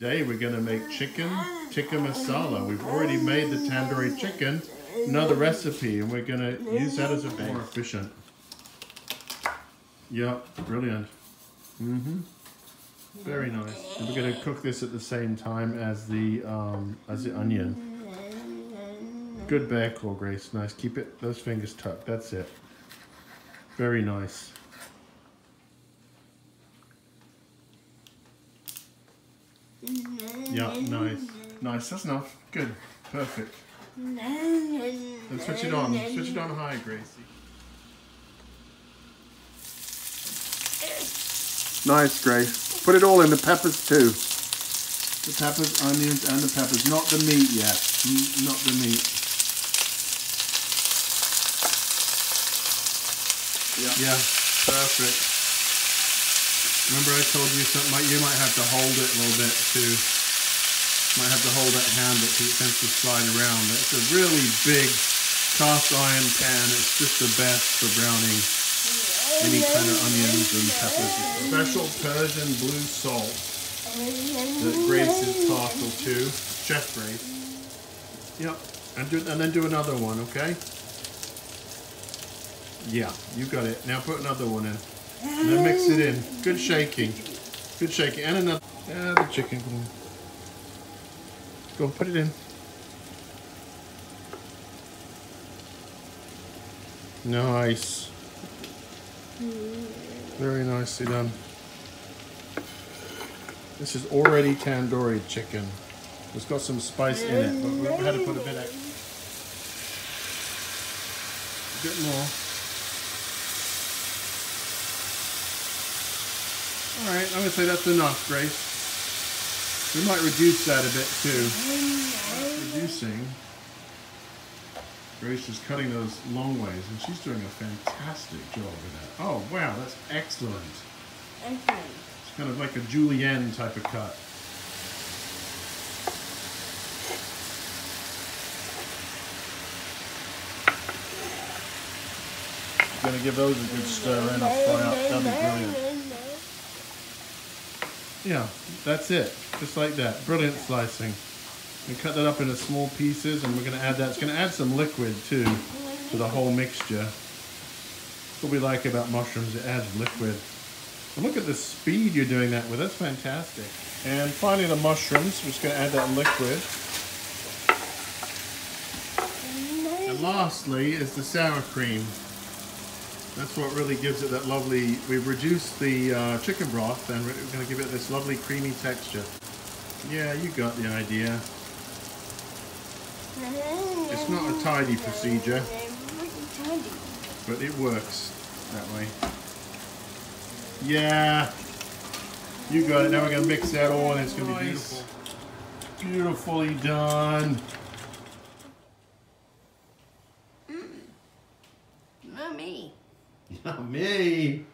Today we're going to make chicken tikka masala. We've already made the tandoori chicken, another recipe, and we're going to use that as a. More efficient. Yep, brilliant. Mm-hmm. Very nice. And we're going to cook this at the same time as the um, as the onion. Good claw, Grace. Nice. Keep it those fingers tucked. That's it. Very nice. Yeah, nice. Nice, that's enough. Good. Perfect. Then switch it on. Switch it on high, Gracie. Nice, Grace. Put it all in the peppers too. The peppers, onions, and the peppers. Not the meat yet. Not the meat. Yeah. Yeah, perfect. Remember I told you something, you might have to hold it a little bit too. Might have to hold that handle because it tends to slide around. It's a really big cast iron pan. It's just the best for browning any kind of onions and peppers. Special Persian blue salt that Grace is partial to. Chef Grace. Yep. And, do, and then do another one, okay? Yeah, you got it. Now put another one in. And then mix it in. Good shaking. Good shaking. And another. Yeah, the chicken. Go put it in. Nice. Very nicely done. This is already tandoori chicken. It's got some spice in it, but we had to put a bit extra. A bit more. All right, I'm gonna say that's enough, Grace. We might reduce that a bit too. Reducing. Grace is cutting those long ways, and she's doing a fantastic job with that. Oh wow, that's excellent. It's kind of like a julienne type of cut. Gonna give those a good stir and a fry up. That'll be brilliant. Yeah, that's it. Just like that. Brilliant slicing. We cut that up into small pieces and we're going to add that. It's going to add some liquid too to the whole mixture. What we like about mushrooms, it adds liquid. And look at the speed you're doing that with. That's fantastic. And finally the mushrooms. We're just going to add that liquid. And lastly is the sour cream. That's what really gives it that lovely, we've reduced the uh, chicken broth and we're going to give it this lovely creamy texture. Yeah, you got the idea. It's not a tidy procedure, but it works that way. Yeah, you got it. Now we're going to mix that all and it's going to be beautiful. Beautifully done. Mommy. Yummy.